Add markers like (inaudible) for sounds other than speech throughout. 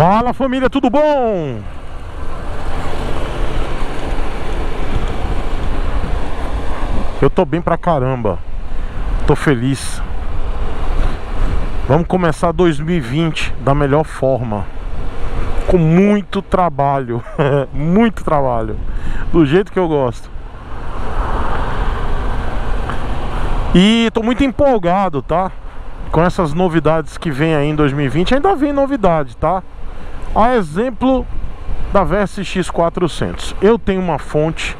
Fala família, tudo bom? Eu tô bem pra caramba. Tô feliz. Vamos começar 2020 da melhor forma. Com muito trabalho. (laughs) muito trabalho. Do jeito que eu gosto. E tô muito empolgado, tá? Com essas novidades que vem aí em 2020. Ainda vem novidade, tá? A exemplo da VS X400. Eu tenho uma fonte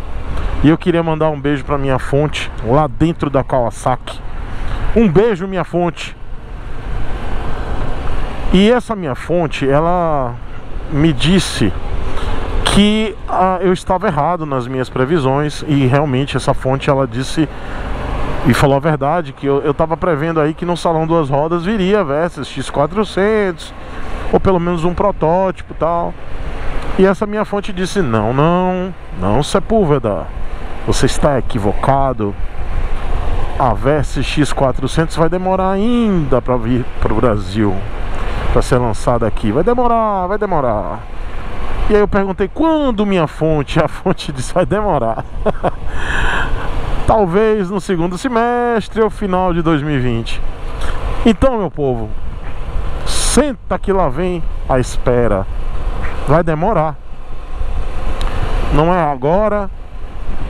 e eu queria mandar um beijo para minha fonte lá dentro da Kawasaki. Um beijo, minha fonte. E essa minha fonte, ela me disse que ah, eu estava errado nas minhas previsões e realmente essa fonte ela disse e falou a verdade que eu estava prevendo aí que no salão duas rodas viria Versys X400 ou pelo menos um protótipo tal. E essa minha fonte disse não, não, não Sepúlveda. Você está equivocado. A Versys X400 vai demorar ainda para vir para o Brasil, para ser lançada aqui. Vai demorar, vai demorar. E aí eu perguntei quando minha fonte, a fonte (laughs) disse vai demorar. (laughs) Talvez no segundo semestre ou final de 2020. Então, meu povo, senta que lá vem a espera. Vai demorar. Não é agora,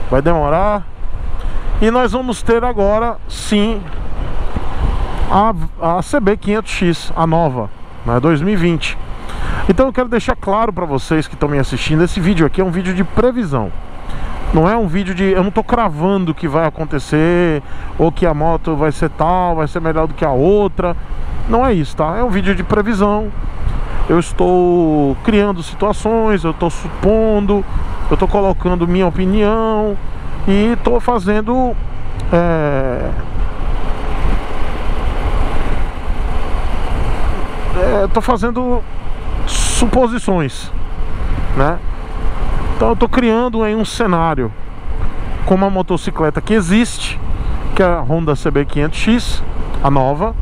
vai demorar. E nós vamos ter agora, sim, a, a CB500X, a nova, né, 2020. Então eu quero deixar claro para vocês que estão me assistindo, esse vídeo aqui é um vídeo de previsão. Não é um vídeo de... Eu não tô cravando que vai acontecer Ou que a moto vai ser tal, vai ser melhor do que a outra Não é isso, tá? É um vídeo de previsão Eu estou criando situações Eu estou supondo eu estou colocando minha opinião e estou fazendo é, estou é, fazendo suposições, né? Então eu estou criando aí um cenário com uma motocicleta que existe, que é a Honda CB500X, a nova,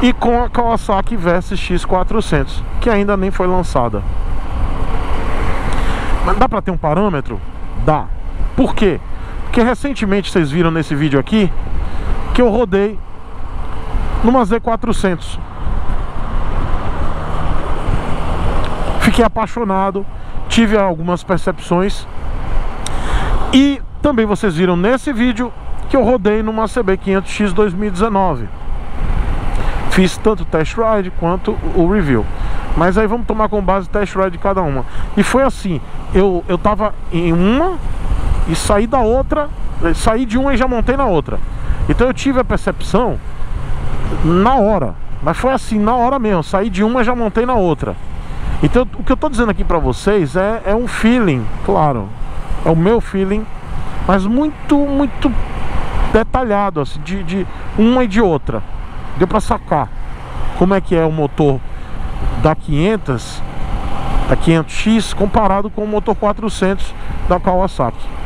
e com a Kawasaki Versys X400, que ainda nem foi lançada. Mas dá pra ter um parâmetro? Dá. Por quê? Porque recentemente vocês viram nesse vídeo aqui que eu rodei numa Z400. Fiquei apaixonado, tive algumas percepções e também vocês viram nesse vídeo que eu rodei numa CB500X 2019. Fiz tanto test ride quanto o review. Mas aí vamos tomar como base test ride de cada uma. E foi assim, eu, eu tava em uma e saí da outra, saí de uma e já montei na outra. Então eu tive a percepção na hora. Mas foi assim, na hora mesmo, saí de uma e já montei na outra. Então o que eu tô dizendo aqui pra vocês é, é um feeling, claro. É o meu feeling, mas muito, muito detalhado, assim, de, de uma e de outra. Deu pra sacar como é que é o motor da 500 da 500X comparado com o motor 400 da Kawasaki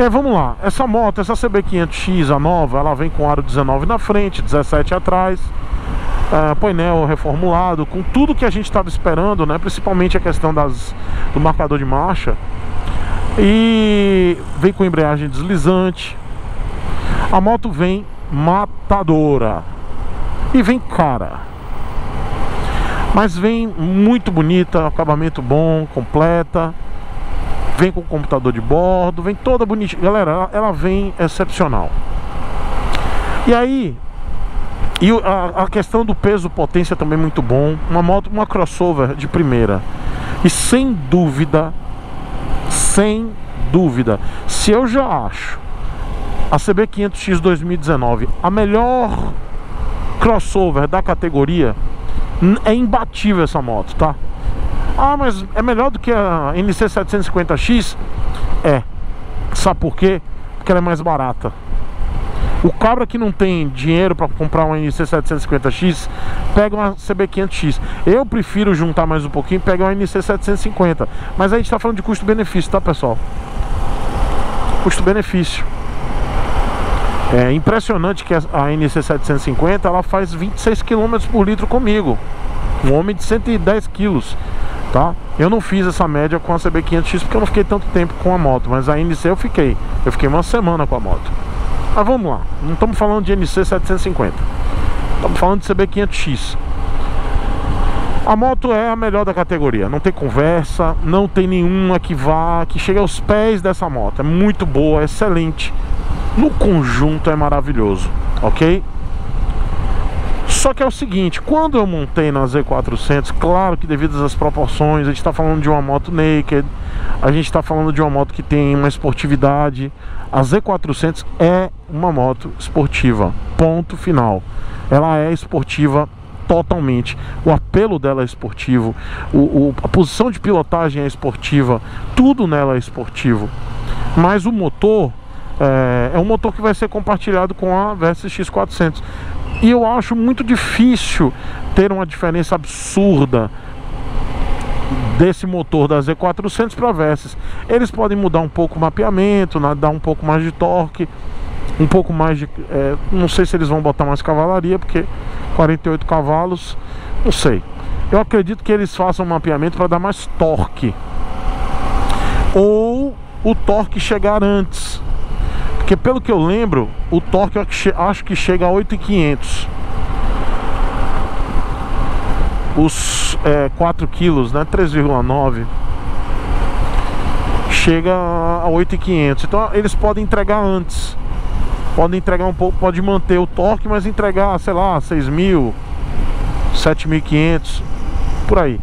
é, vamos lá, essa moto, essa CB500X, a nova, ela vem com aro 19 na frente, 17 atrás é, painel reformulado, com tudo que a gente estava esperando, né? Principalmente a questão das, do marcador de marcha E vem com embreagem deslizante A moto vem matadora E vem cara mas vem muito bonita, acabamento bom, completa Vem com computador de bordo, vem toda bonitinha Galera, ela vem excepcional E aí e a, a, questão do peso potência também é muito bom Uma moto, uma crossover de primeira E sem dúvida Sem dúvida Se eu já acho a CB500X 2019 a melhor crossover da categoria é imbatível essa moto, tá? Ah, mas é melhor do que a NC 750X? É. Sabe por quê? Porque ela é mais barata. O cabra que não tem dinheiro para comprar uma NC 750X, pega uma CB500X. Eu prefiro juntar mais um pouquinho e pegar uma NC 750. Mas a gente tá falando de custo-benefício, tá, pessoal? Custo-benefício. É impressionante que a NC 750 ela faz 26 km por litro comigo. Um homem de 110 quilos, tá? Eu não fiz essa média com a CB500X porque eu não fiquei tanto tempo com a moto, mas a NC eu fiquei. Eu fiquei uma semana com a moto. Mas vamos lá, não estamos falando de NC 750. Estamos falando de CB500X. A moto é a melhor da categoria, não tem conversa, não tem nenhuma que vá, que chegue aos pés dessa moto. É muito boa, é excelente. No conjunto é maravilhoso, ok? Só que é o seguinte, quando eu montei na Z400, claro que devido às proporções, a gente está falando de uma moto naked, a gente está falando de uma moto que tem uma esportividade. A Z400 é uma moto esportiva, ponto final. Ela é esportiva totalmente. O apelo dela é esportivo, o, o, a posição de pilotagem é esportiva, tudo nela é esportivo. Mas o motor é, é um motor que vai ser compartilhado com a Versys X400. E eu acho muito difícil ter uma diferença absurda desse motor da Z400 para Versys. Eles podem mudar um pouco o mapeamento, dar um pouco mais de torque, um pouco mais de... É, não sei se eles vão botar mais cavalaria, porque 48 cavalos, não sei. Eu acredito que eles façam um mapeamento para dar mais torque. Ou o torque chegar antes. Porque pelo que eu lembro, o torque eu acho que chega a 8,500. Os é, 4 quilos, né? 3,9 chega a 8,500. Então eles podem entregar antes podem entregar um pouco, pode manter o torque, mas entregar, sei lá, 6 mil, 7.500, por aí.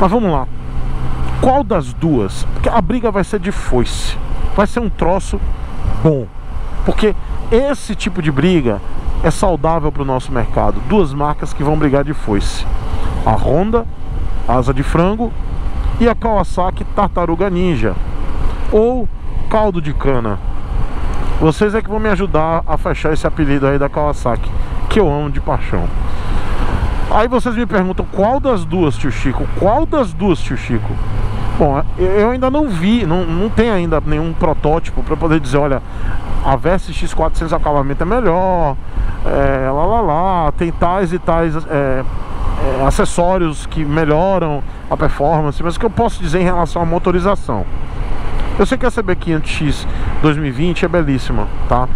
Mas vamos lá. Qual das duas? Porque a briga vai ser de foice. Vai ser um troço bom. Porque esse tipo de briga é saudável para o nosso mercado. Duas marcas que vão brigar de foice. A Honda, Asa de Frango, e a Kawasaki Tartaruga Ninja. Ou caldo de cana. Vocês é que vão me ajudar a fechar esse apelido aí da Kawasaki, que eu amo de paixão. Aí vocês me perguntam qual das duas, tio Chico? Qual das duas, tio Chico? Bom, eu ainda não vi, não, não tem ainda nenhum protótipo para poder dizer, olha, a Versys X400 acabamento é melhor, é, lá lá lá, tem tais e tais é, é, acessórios que melhoram a performance, mas o que eu posso dizer em relação à motorização? Eu sei que a CB500X 2020 é belíssima, tá?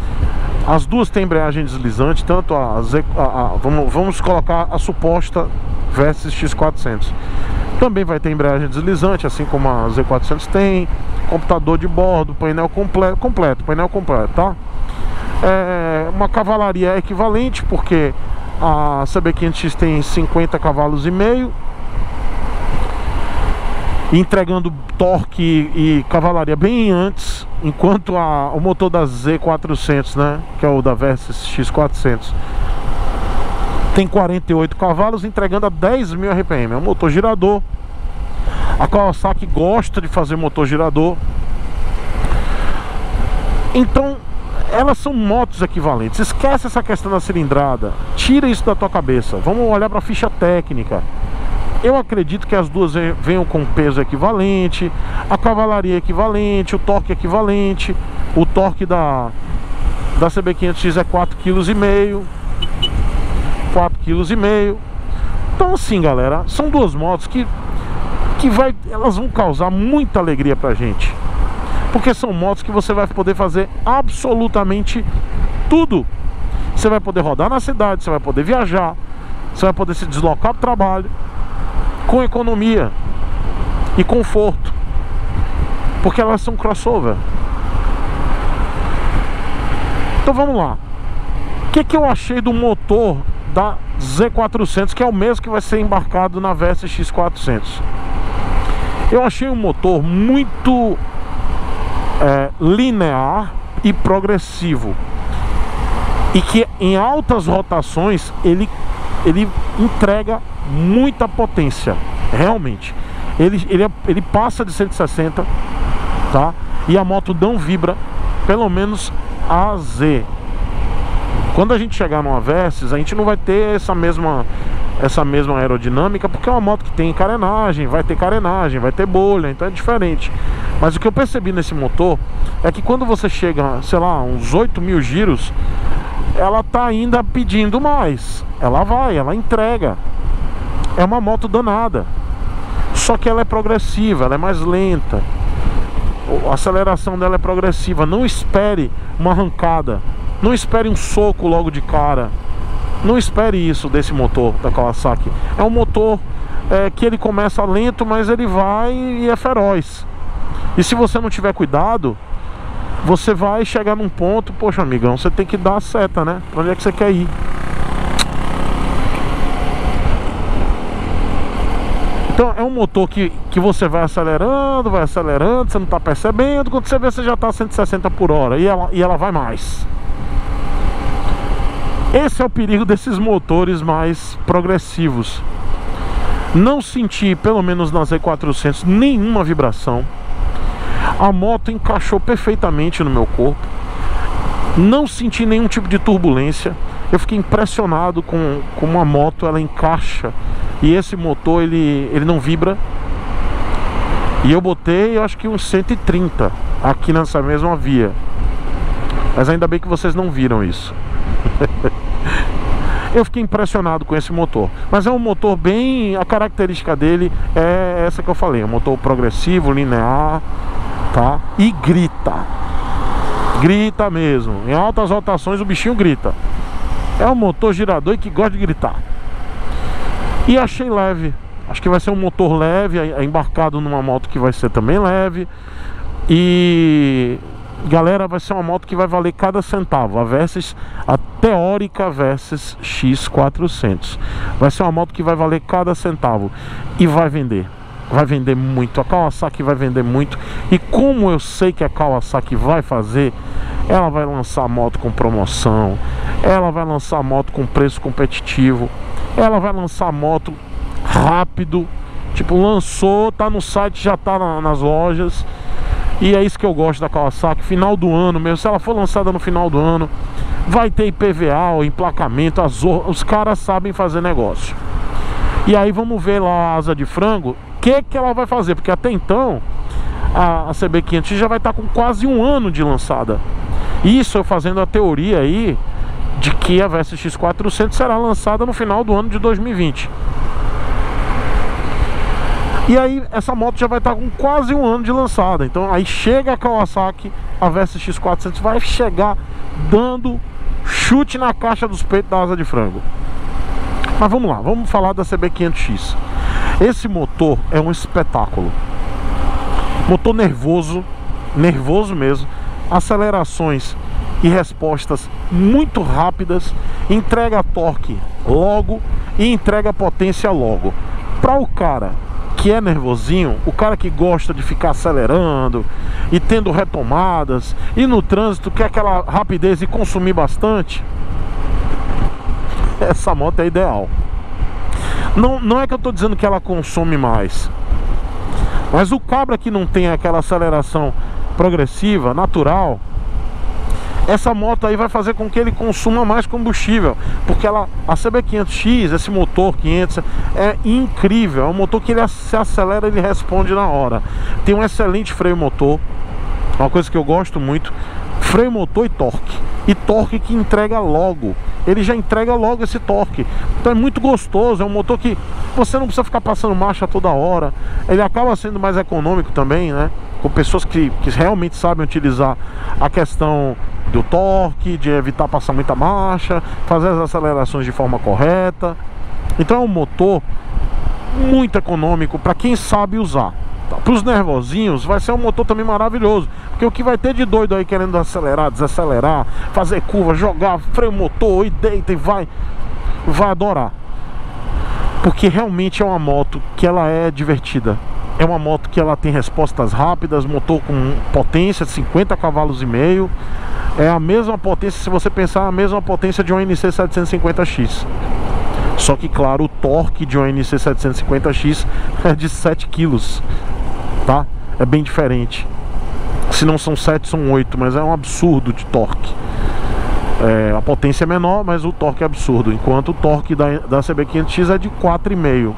As duas têm embreagem deslizante, tanto a, a, a vamos, vamos colocar a suposta Versys X400. Também vai ter embreagem deslizante, assim como a Z400 tem, computador de bordo, painel completo, completo painel completo, tá? É uma cavalaria equivalente, porque a CB500X tem 50 cavalos e meio entregando torque e, cavalaria bem antes, enquanto a, o motor da Z400, né, que é o da Versys X400, tem 48 cavalos, entregando a 10 mil RPM. É um motor girador. A Kawasaki gosta de fazer motor girador. Então, elas são motos equivalentes. Esquece essa questão da cilindrada. Tira isso da tua cabeça. Vamos olhar para a ficha técnica. Eu acredito que as duas venham com peso equivalente, a cavalaria equivalente, o torque equivalente, o torque da, da CB500X é 4,5 kg, 4,5 kg. Então assim, galera, são duas motos que, que vai, elas vão causar muita alegria pra gente. Porque são motos que você vai poder fazer absolutamente tudo. Você vai poder rodar na cidade, você vai poder viajar, você vai poder se deslocar para o trabalho com economia e conforto, porque elas são crossover. Então vamos lá. O que, que eu achei do motor da Z400, que é o mesmo que vai ser embarcado na Versys X400? Eu achei um motor muito é, linear e progressivo e que em altas rotações ele, ele entrega muita potência, realmente. Ele, ele, ele passa de 160, tá? E a moto não vibra, pelo menos a Z. Quando a gente chegar numa Versys, a gente não vai ter essa mesma essa mesma aerodinâmica, porque é uma moto que tem carenagem, vai ter carenagem, vai ter bolha, então é diferente. Mas o que eu percebi nesse motor é que quando você chega, sei lá, uns 8 mil giros, ela tá ainda pedindo mais. Ela vai, ela entrega. é uma moto danada. Só que ela é progressiva, ela é mais lenta. A aceleração dela é progressiva. Não espere uma arrancada. Não espere um soco logo de cara. Não espere isso desse motor da Kawasaki. É um motor é, que ele começa lento, mas ele vai e é feroz. E se você não tiver cuidado, você vai chegar num ponto, poxa amigão, você tem que dar a seta, né? Pra onde é que você quer ir? Então é um motor que, que você vai acelerando, vai acelerando, você não está percebendo, quando você vê você já está 160 por hora e ela, e ela vai mais. Esse é o perigo desses motores mais progressivos. Não senti, pelo menos na Z400, nenhuma vibração. A moto encaixou perfeitamente no meu corpo. Não senti nenhum tipo de turbulência. Eu fiquei impressionado com como a moto ela encaixa e esse motor ele, ele não vibra. E eu botei, eu acho que uns 130 aqui nessa mesma via. Mas ainda bem que vocês não viram isso. (laughs) eu fiquei impressionado com esse motor. Mas é um motor bem. A característica dele é essa que eu falei: um motor progressivo, linear, tá? E grita. Grita mesmo. Em altas rotações o bichinho grita. É um motor girador que gosta de gritar. E achei leve. Acho que vai ser um motor leve, embarcado numa moto que vai ser também leve. E galera, vai ser uma moto que vai valer cada centavo. A Versys, a teórica Versys X400. Vai ser uma moto que vai valer cada centavo e vai vender. Vai vender muito. A Kawasaki vai vender muito. E como eu sei que a Kawasaki vai fazer, ela vai lançar moto com promoção. Ela vai lançar moto com preço competitivo ela vai lançar moto rápido. Tipo, lançou, tá no site, já tá na, nas lojas. E é isso que eu gosto da Kawasaki. Final do ano mesmo, se ela for lançada no final do ano, vai ter IPVA, emplacamento, as, os caras sabem fazer negócio. E aí vamos ver lá a asa de frango, que, que ela vai fazer, porque até então a, a CB500 já vai estar tá com quase um ano de lançada. Isso eu fazendo a teoria aí de que a Versa X400 será lançada no final do ano de 2020. E aí essa moto já vai estar com quase um ano de lançada. Então aí chega a Kawasaki, a Versa X400 vai chegar dando chute na caixa dos peitos da asa de frango. Mas vamos lá, vamos falar da CB500X. Esse motor é um espetáculo. Motor nervoso, nervoso mesmo. Acelerações e respostas muito rápidas, entrega torque logo e entrega potência logo. Para o cara que é nervosinho, o cara que gosta de ficar acelerando e tendo retomadas e no trânsito quer aquela rapidez e consumir bastante, (laughs) essa moto é ideal. Não, não é que eu estou dizendo que ela consome mais, mas o cabra que não tem aquela aceleração progressiva, natural, essa moto aí vai fazer com que ele consuma mais combustível, porque ela, a CB500X, esse motor 500, é incrível, é um motor que ele se acelera, ele responde na hora. Tem um excelente freio motor, uma coisa que eu gosto muito, freio motor e torque. E torque que entrega logo. Ele já entrega logo esse torque. Então é muito gostoso. É um motor que você não precisa ficar passando marcha toda hora. Ele acaba sendo mais econômico também, né? Com pessoas que, que realmente sabem utilizar a questão do torque, de evitar passar muita marcha, fazer as acelerações de forma correta. Então é um motor muito econômico para quem sabe usar. Para os nervosinhos vai ser um motor também maravilhoso, porque o que vai ter de doido aí querendo acelerar, desacelerar, fazer curva, jogar freio motor e deita e vai, vai adorar. Porque realmente é uma moto que ela é divertida. É uma moto que ela tem respostas rápidas, motor com potência de 50 cavalos e meio. É a mesma potência, se você pensar, a mesma potência de um NC 750X. Só que, claro, o torque de um NC 750X é de 7 kg, tá? É bem diferente. Se não são 7, são 8, mas é um absurdo de torque. É, a potência é menor, mas o torque é absurdo. Enquanto o torque da, da CB500X é de 4,5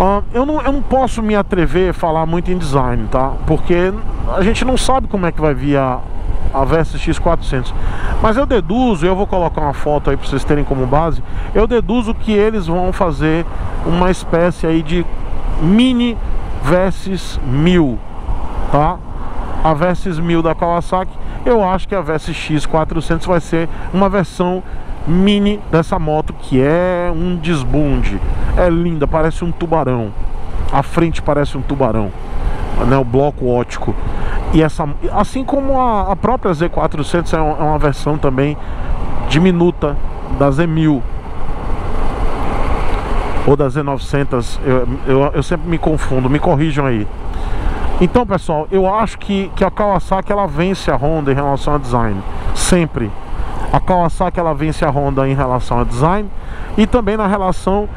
Uh, eu, não, eu não posso me atrever a falar muito em design, tá? Porque a gente não sabe como é que vai vir a, a Versys X400. Mas eu deduzo, eu vou colocar uma foto aí para vocês terem como base. Eu deduzo que eles vão fazer uma espécie aí de mini Versys 1000, tá? A Versys 1000 da Kawasaki, eu acho que a Versys X400 vai ser uma versão mini dessa moto que é um desbunde. É linda, parece um tubarão. A frente parece um tubarão, né? O bloco ótico. E essa, assim como a, a própria Z400 é é uma versão também diminuta da Z1000 ou da Z900, eu, eu, eu, sempre me confundo, me corrijam aí. Então, pessoal, eu acho que, que a Kawasaki ela vence a Honda em relação a design, sempre. A Kawasaki ela vence a Honda em relação a design e também na relação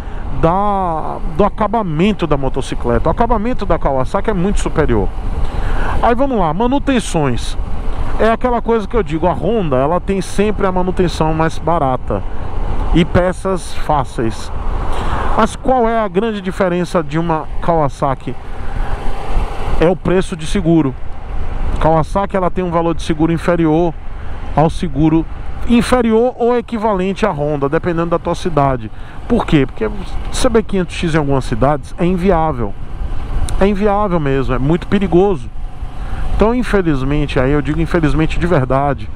da, do acabamento da motocicleta. O acabamento da Kawasaki é muito superior. Aí vamos lá, manutenções. É aquela coisa que eu digo, a Honda ela tem sempre a manutenção mais barata e peças fáceis. Mas qual é a grande diferença de uma Kawasaki? É o preço de seguro. Kawasaki ela tem um valor de seguro inferior ao seguro inferior ou equivalente à Honda, dependendo da tua cidade. Por quê? Porque CB500X em algumas cidades é inviável. É inviável mesmo, é muito perigoso. Então, infelizmente, aí eu digo infelizmente de verdade,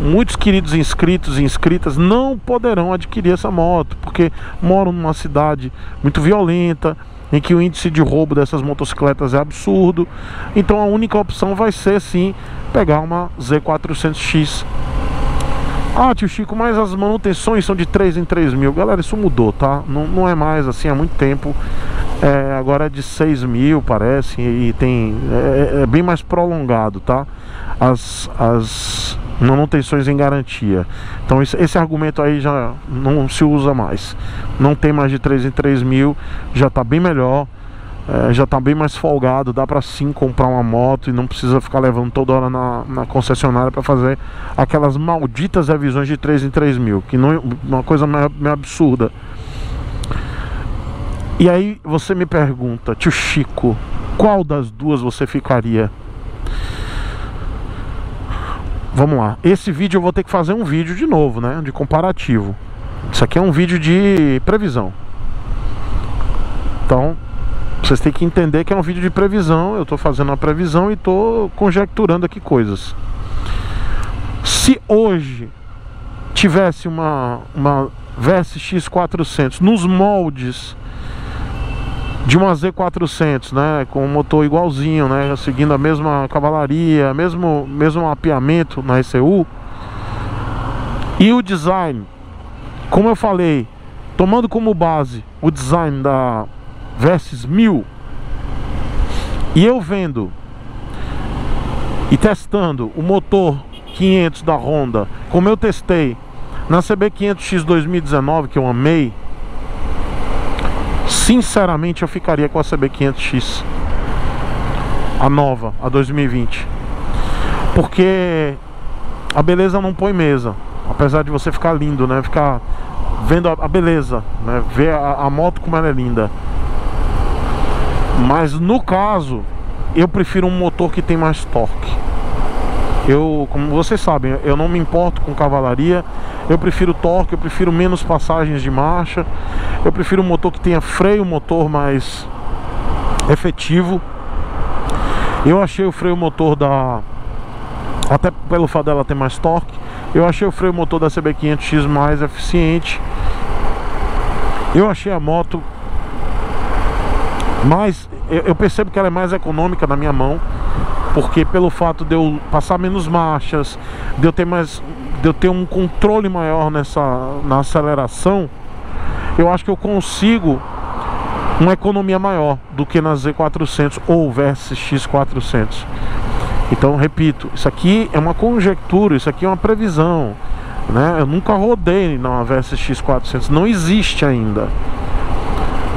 muitos queridos inscritos e inscritas não poderão adquirir essa moto, porque moram numa cidade muito violenta, em que o índice de roubo dessas motocicletas é absurdo. Então a única opção vai ser sim pegar uma Z400X. Ah, tio Chico, mas as manutenções são de 3 em 3 mil. Galera, isso mudou, tá? Não, não é mais assim há muito tempo. É, agora é de 6 mil, parece, e tem é, é, é bem mais prolongado, tá? As, as manutenções em garantia. Então esse, esse, argumento aí já não se usa mais. Não tem mais de 3 em 3 mil, já está bem melhor. É, já está bem mais folgado, dá para sim comprar uma moto e não precisa ficar levando toda hora na, na concessionária para fazer aquelas malditas revisões de 3 em 3 mil, que não é uma coisa meio, meio absurda. E aí você me pergunta, tio Chico, qual das duas você ficaria? Vamos lá, esse vídeo eu vou ter que fazer um vídeo de novo, né? De comparativo. Isso aqui é um vídeo de previsão. Então, vocês têm que entender que é um vídeo de previsão. Eu estou fazendo uma previsão e estou conjecturando aqui coisas. Se hoje tivesse uma, uma VSX 400 nos moldes de uma Z400, né, com um motor igualzinho, né, seguindo a mesma cavalaria, mesmo mesmo mapeamento na ECU. E o design, como eu falei, tomando como base o design da Versys 1000 e eu vendo e testando o motor 500 da Honda, como eu testei na CB500X 2019 que eu amei, Sinceramente eu ficaria com a CB500X A nova, a 2020 Porque a beleza não põe mesa. Apesar de você ficar lindo, né? Ficar vendo a, beleza né? Ver a, a moto como ela é linda. Mas no caso Eu prefiro um motor que tem mais torque. Eu, como vocês sabem, eu não me importo com cavalaria. Eu prefiro torque, eu prefiro menos passagens de marcha Eu prefiro um motor que tenha freio motor mais efetivo. Eu achei o freio motor da... Até pelo fato dela ter mais torque Eu achei o freio motor da CB500X mais eficiente. Eu achei a moto mais... Eu percebo que ela é mais econômica na minha mão porque pelo fato de eu passar menos marchas, de eu ter mais de eu ter um controle maior nessa na aceleração, eu acho que eu consigo uma economia maior do que na Z400 ou Versys X400. Então, repito, isso aqui é uma conjectura, isso aqui é uma previsão, né? Eu nunca rodei na Versys X400, não existe ainda.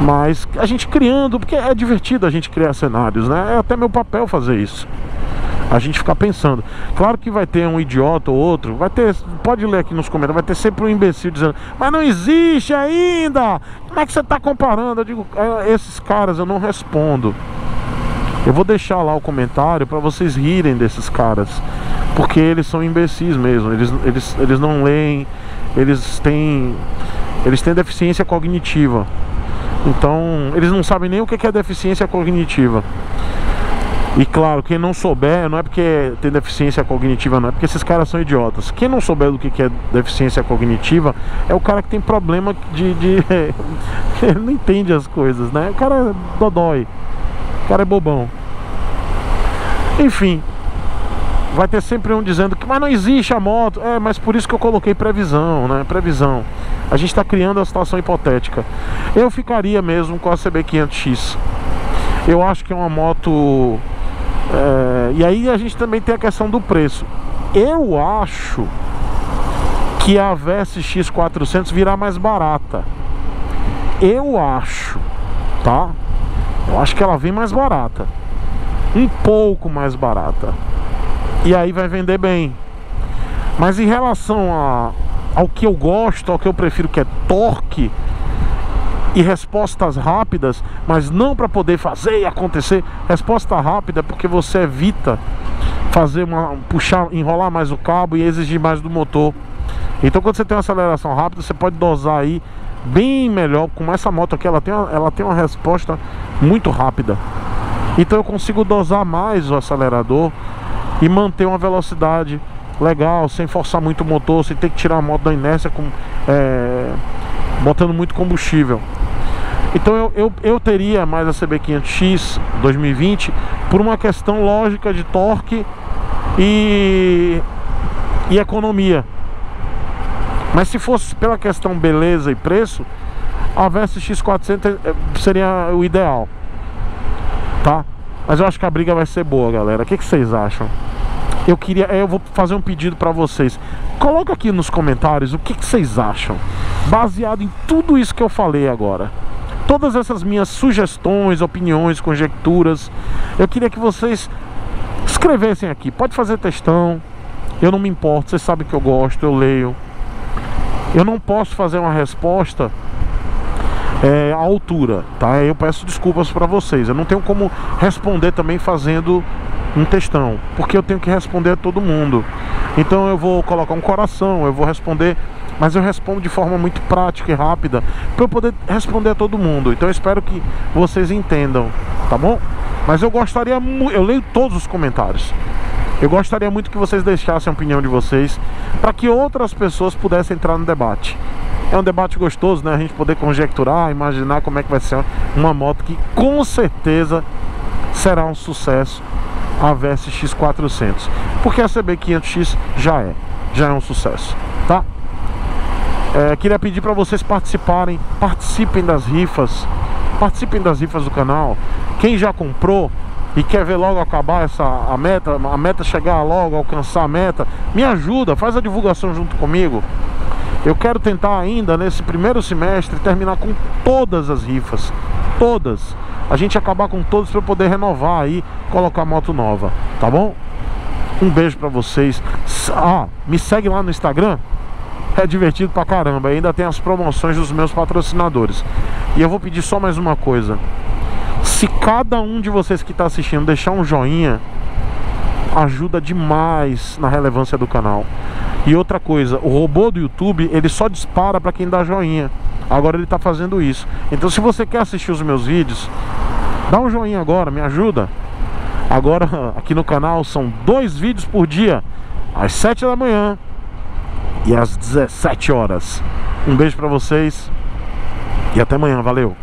Mas a gente criando, porque é divertido a gente criar cenários, né? É até meu papel fazer isso a gente ficar pensando. Claro que vai ter um idiota ou outro, vai ter, pode ler aqui nos comentários, vai ter sempre um imbecil dizendo, mas não existe ainda! Como é que você está comparando? Eu digo, é, esses caras eu não respondo. Eu vou deixar lá o comentário para vocês rirem desses caras. Porque eles são imbecis mesmo, eles, eles, eles não leem, eles têm, eles têm deficiência cognitiva. Então, eles não sabem nem o que é deficiência cognitiva. E claro, quem não souber, não é porque tem deficiência cognitiva, não é porque esses caras são idiotas. Quem não souber do que é deficiência cognitiva é o cara que tem problema de. de (laughs) ele não entende as coisas, né? O cara é dodói, o cara é bobão. Enfim, vai ter sempre um dizendo que mas não existe a moto. É, mas por isso que eu coloquei previsão, né? Previsão. A gente está criando a situação hipotética. Eu ficaria mesmo com a CB500X. Eu acho que é uma moto é, e aí a gente também tem a questão do preço. Eu acho que a VSX 400 virá mais barata. Eu acho, tá? Eu acho que ela vem mais barata. Um pouco mais barata. E aí vai vender bem. Mas em relação a, ao que eu gosto, ao que eu prefiro, que é torque, e respostas rápidas, mas não para poder fazer e acontecer. Resposta rápida porque você evita fazer uma puxar, enrolar mais o cabo e exigir mais do motor. Então quando você tem uma aceleração rápida, você pode dosar aí bem melhor. Com essa moto aqui, ela tem uma, ela tem uma resposta muito rápida. Então eu consigo dosar mais o acelerador e manter uma velocidade legal, sem forçar muito o motor, sem ter que tirar a moto da inércia com, é, botando muito combustível. Então eu, eu, eu teria mais a CB500X 2020 por uma questão lógica de torque e, e economia. Mas se fosse pela questão beleza e preço, a VSX 400 eh, seria o ideal, tá? Mas eu acho que a briga vai ser boa, galera. O que, que vocês acham? Eu queria, eu vou fazer um pedido para vocês. Coloca aqui nos comentários o que, que vocês acham, baseado em tudo isso que eu falei agora todas essas minhas sugestões, opiniões, conjecturas, eu queria que vocês escrevessem aqui. Pode fazer textão, eu não me importo, vocês sabem que eu gosto, eu leio. Eu não posso fazer uma resposta é, à altura, tá? Eu peço desculpas para vocês. Eu não tenho como responder também fazendo um textão, porque eu tenho que responder a todo mundo. Então eu vou colocar um coração, eu vou responder mas eu respondo de forma muito prática e rápida para eu poder responder a todo mundo. Então eu espero que vocês entendam, tá bom? Mas eu gostaria muito, eu leio todos os comentários. Eu gostaria muito que vocês deixassem a opinião de vocês para que outras pessoas pudessem entrar no debate. É um debate gostoso, né? A gente poder conjecturar, imaginar como é que vai ser uma moto que com certeza será um sucesso a VSX 400. Porque a CB500X já é, já é um sucesso, tá? É, queria pedir para vocês participarem, participem das rifas, participem das rifas do canal. Quem já comprou e quer ver logo acabar essa a meta, a meta chegar logo, alcançar a meta, me ajuda, faz a divulgação junto comigo. Eu quero tentar ainda nesse primeiro semestre terminar com todas as rifas, todas. A gente acabar com todas para poder renovar aí, colocar moto nova, tá bom? Um beijo para vocês. Ah, me segue lá no Instagram, é divertido pra caramba. Ainda tem as promoções dos meus patrocinadores. E eu vou pedir só mais uma coisa. Se cada um de vocês que está assistindo deixar um joinha, ajuda demais na relevância do canal. E outra coisa, o robô do YouTube, ele só dispara para quem dá joinha. Agora ele está fazendo isso. Então se você quer assistir os meus vídeos, dá um joinha agora, me ajuda. Agora (laughs) aqui no canal são dois vídeos por dia, às 7 da manhã e às 17 horas. Um beijo para vocês e até amanhã, valeu!